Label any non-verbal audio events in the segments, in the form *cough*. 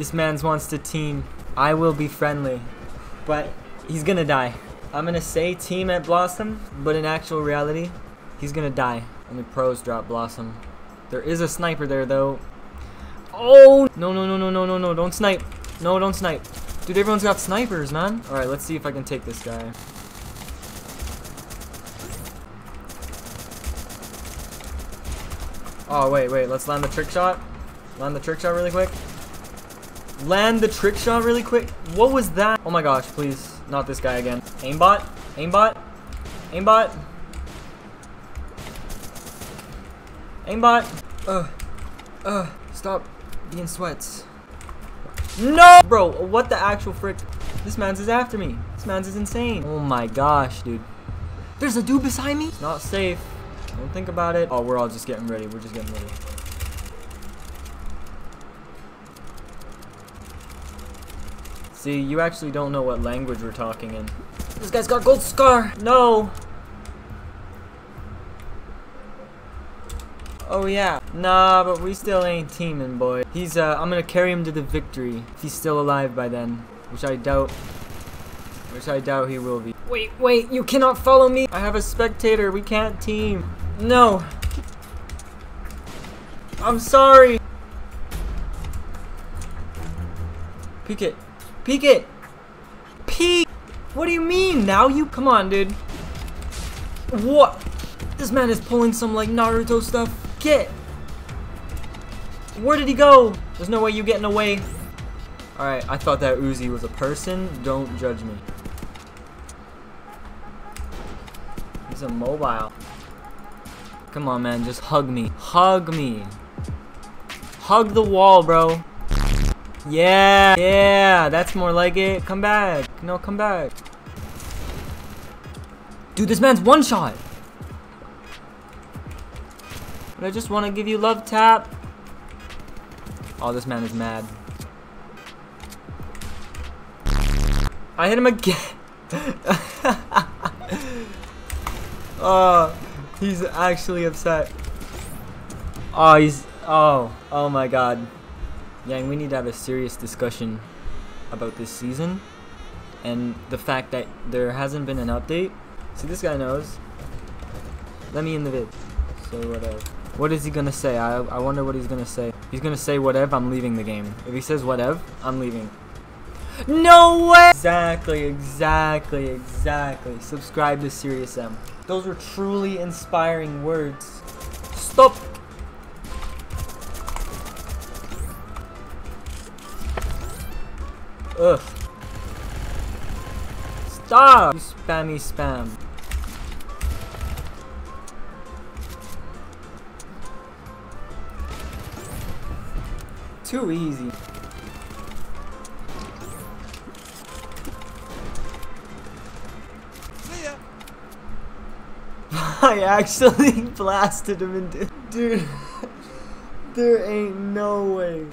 This man's wants to team. I will be friendly. But he's gonna die. I'm gonna say team at Blossom, but in actual reality, he's gonna die. Only pros drop Blossom. There is a sniper there though. Oh! No, no, no, no, no, no, no. Don't snipe. No, don't snipe. Dude, everyone's got snipers, man. Alright, let's see if I can take this guy. Oh, wait, wait. Let's land the trick shot. Land the trick shot really quick. Land the trick shot really quick. What was that? Oh my gosh, please. Not this guy again. Aimbot? Aimbot? Aimbot? Aimbot? Ugh. Ugh. Stop being sweats. No! Bro, what the actual frick? This man's is after me. This man's is insane. Oh my gosh, dude. There's a dude beside me? It's not safe. Don't think about it. Oh, we're all just getting ready. We're just getting ready. See, you actually don't know what language we're talking in. This guy's got gold scar. No. Oh yeah. Nah, but we still ain't teaming, boy. He's uh I'm gonna carry him to the victory. If he's still alive by then. Which I doubt. Which I doubt he will be. Wait, wait, you cannot follow me. I have a spectator. We can't team. No. I'm sorry. Pick it. Peek it. Peek. What do you mean? Now you come on, dude. What? This man is pulling some like Naruto stuff. Get. Where did he go? There's no way you getting away. Alright, I thought that Uzi was a person. Don't judge me. He's a mobile. Come on, man. Just hug me. Hug me. Hug the wall, bro. Yeah. Yeah. That's more like it. Come back. No, come back. Dude, this man's one shot. But I just want to give you love tap. Oh, this man is mad. I hit him again. *laughs* oh, he's actually upset. Oh, he's... Oh, oh my god. Yang, we need to have a serious discussion about this season. And the fact that there hasn't been an update. See, this guy knows. Let me in the vid. So whatever. What is he gonna say? I, I wonder what he's gonna say. He's gonna say whatever, I'm leaving the game. If he says whatever, I'm leaving. No way! Exactly, exactly, exactly. Subscribe to Sirius M. Those were truly inspiring words. Stop! Ugh. Stop! You spammy spam. Too easy. See *laughs* ya. I actually *laughs* blasted him into- Dude, *laughs* there ain't no way.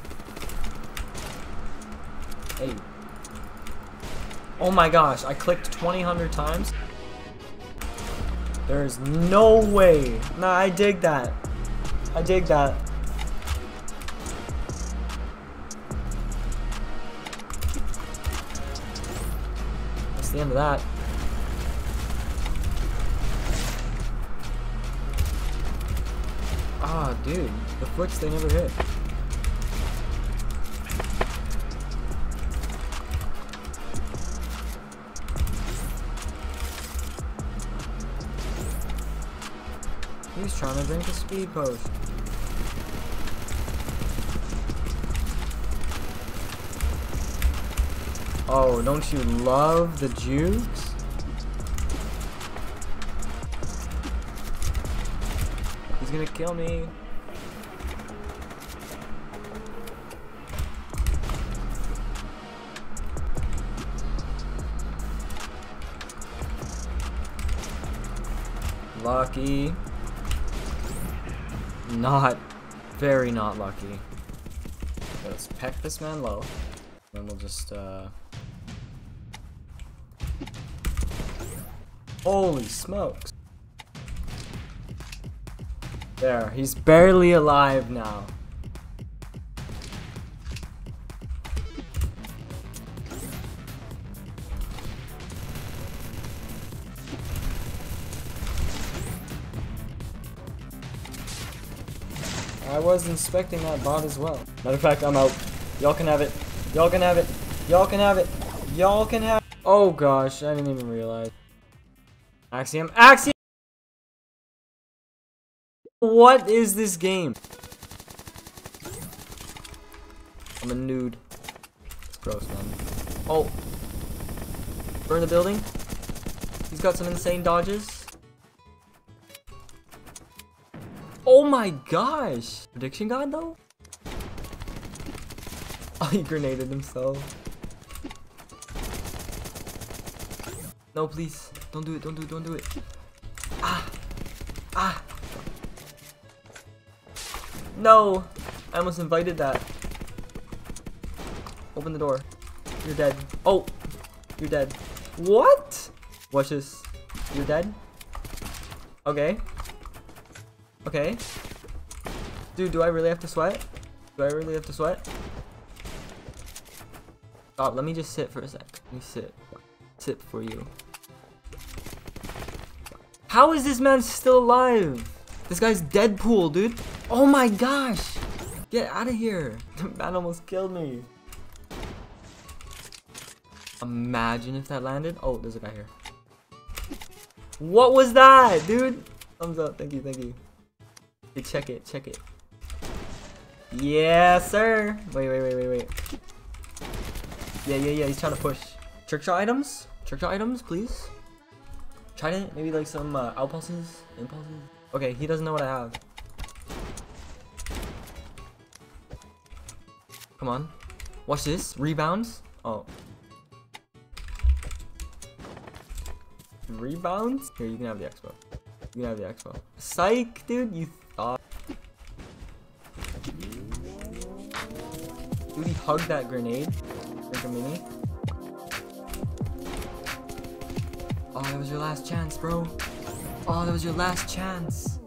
Hey. Oh my gosh, I clicked 20 hundred times. There's no way. Nah, I dig that. I dig that. That's the end of that. Ah, dude. The flicks, they never hit. He's trying to drink a speed post. Oh, don't you love the jukes? He's gonna kill me. Lucky. Not, very not lucky. Let's peck this man low. Then we'll just, uh... Holy smokes. There, he's barely alive now. I was inspecting that bot as well. Matter of fact, I'm out. Y'all can have it. Y'all can have it. Y'all can have it. Y'all can have Oh gosh, I didn't even realize. Axiom. Axiom! What is this game? I'm a nude. It's gross, man. Oh. Burn the building. He's got some insane dodges. My gosh! Prediction God though? *laughs* Oh, he grenaded himself. No, please. Don't do it, don't do it, don't do it. Ah! Ah! No! I almost invited that. Open the door. You're dead. Oh! You're dead. What? Watch this. You're dead? Okay. Okay. Dude, do I really have to sweat? Do I really have to sweat? Stop, let me just sit for a sec. Let me sit. Sit for you. How is this man still alive? This guy's Deadpool, dude. Oh my gosh. Get out of here. *laughs* The man almost killed me. Imagine if that landed. Oh, there's a guy here. What was that, dude? Thumbs up. Thank you, thank you. Okay, check it, check it. Yeah, sir. Wait, wait, wait, wait, wait. Yeah, yeah, yeah. He's trying to push. Trick shot items? Trick shot items, please. Trident? Maybe like some uh, outpulses? Impulses? Okay, he doesn't know what I have. Come on. Watch this. Rebounds. Oh. Rebounds? Here, you can have the expo. You can have the expo. Psych, dude. You hugged that grenade. Like a mini. Oh, that was your last chance, bro. Oh, that was your last chance.